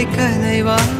いかないわ